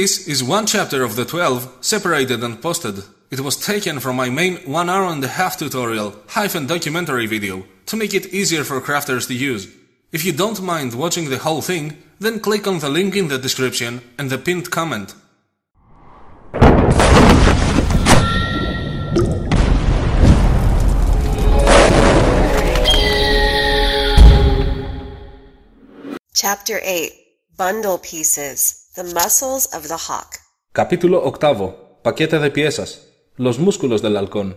This is one chapter of the 12, separated and posted. It was taken from my main one hour and a half tutorial, hyphen documentary video, to make it easier for crafters to use. If you don't mind watching the whole thing, then click on the link in the description and the pinned comment. Chapter 8 Bundle Pieces The Muscles of the Hawk. Capítulo octavo. Paquete de piezas. Los músculos del halcón.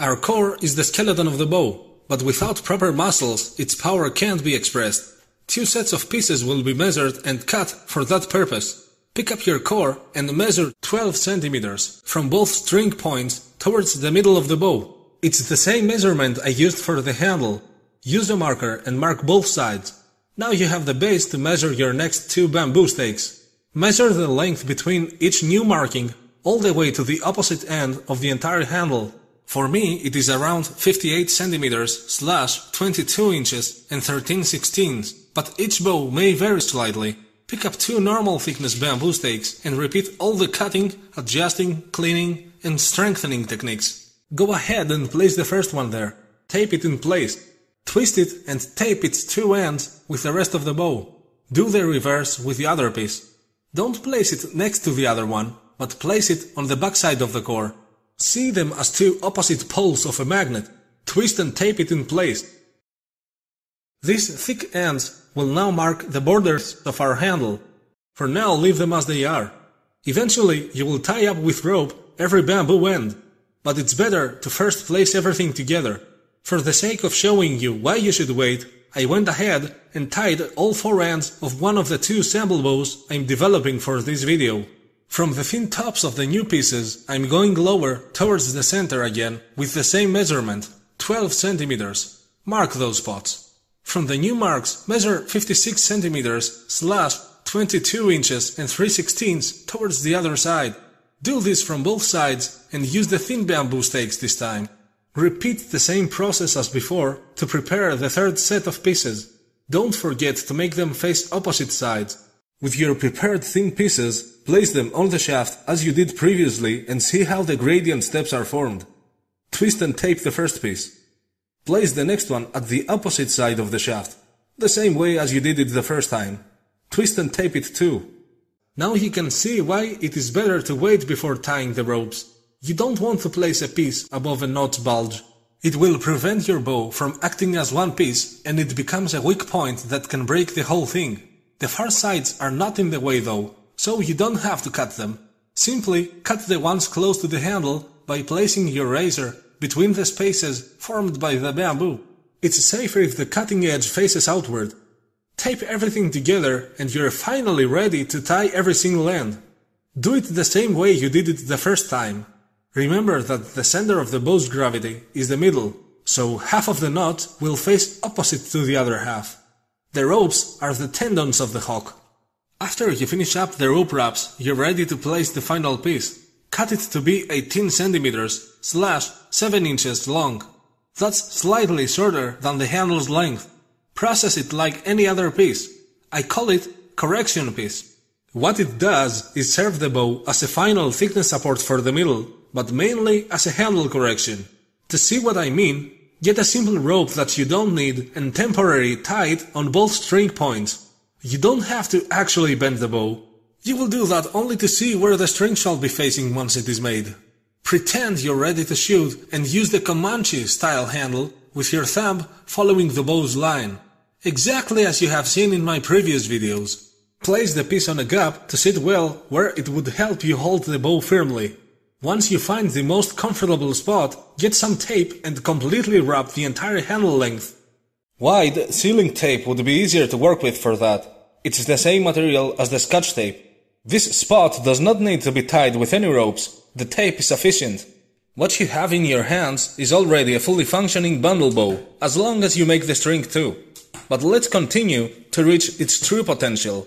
Our core is the skeleton of the bow, but without proper muscles, its power can't be expressed. Two sets of pieces will be measured and cut for that purpose. Pick up your core and measure 12 centimeters from both string points towards the middle of the bow. It's the same measurement I used for the handle. Use a marker and mark both sides. Now you have the base to measure your next two bamboo stakes. Measure the length between each new marking all the way to the opposite end of the entire handle. For me, it is around 58 centimeters slash 22 inches and 13 sixteenths, but each bow may vary slightly. Pick up two normal thickness bamboo stakes and repeat all the cutting, adjusting, cleaning, and strengthening techniques. Go ahead and place the first one there. Tape it in place. Twist it and tape its two ends with the rest of the bow. Do the reverse with the other piece. Don't place it next to the other one, but place it on the backside of the core. See them as two opposite poles of a magnet. Twist and tape it in place. These thick ends will now mark the borders of our handle. For now, leave them as they are. Eventually, you will tie up with rope every bamboo end but it's better to first place everything together. For the sake of showing you why you should wait, I went ahead and tied all four ends of one of the two sample bows I'm developing for this video. From the thin tops of the new pieces, I'm going lower towards the center again with the same measurement, 12 centimeters. Mark those spots. From the new marks, measure 56 centimeters slash 22 inches and 3 sixteenths towards the other side. Do this from both sides and use the thin bamboo stakes this time. Repeat the same process as before to prepare the third set of pieces. Don't forget to make them face opposite sides. With your prepared thin pieces, place them on the shaft as you did previously and see how the gradient steps are formed. Twist and tape the first piece. Place the next one at the opposite side of the shaft, the same way as you did it the first time. Twist and tape it too. Now you can see why it is better to wait before tying the ropes. You don't want to place a piece above a knot bulge. It will prevent your bow from acting as one piece and it becomes a weak point that can break the whole thing. The far sides are not in the way though, so you don't have to cut them. Simply cut the ones close to the handle by placing your razor between the spaces formed by the bamboo. It's safer if the cutting edge faces outward, Tape everything together and you're finally ready to tie every single end. Do it the same way you did it the first time. Remember that the center of the bow's gravity is the middle, so half of the knot will face opposite to the other half. The ropes are the tendons of the hawk. After you finish up the rope wraps, you're ready to place the final piece. Cut it to be 18 centimeters slash 7 inches long. That's slightly shorter than the handle's length. Process it like any other piece. I call it correction piece. What it does is serve the bow as a final thickness support for the middle, but mainly as a handle correction. To see what I mean, get a simple rope that you don't need and temporarily tie it on both string points. You don't have to actually bend the bow. You will do that only to see where the string shall be facing once it is made. Pretend you're ready to shoot and use the Comanche style handle with your thumb following the bow's line. Exactly as you have seen in my previous videos. Place the piece on a gap to sit well where it would help you hold the bow firmly. Once you find the most comfortable spot, get some tape and completely wrap the entire handle length. Wide sealing tape would be easier to work with for that. It's the same material as the scotch tape. This spot does not need to be tied with any ropes. The tape is sufficient. What you have in your hands is already a fully functioning bundle bow, as long as you make the string too. But let's continue to reach its true potential.